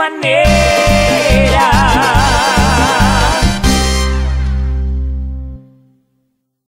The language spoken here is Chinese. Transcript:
my neck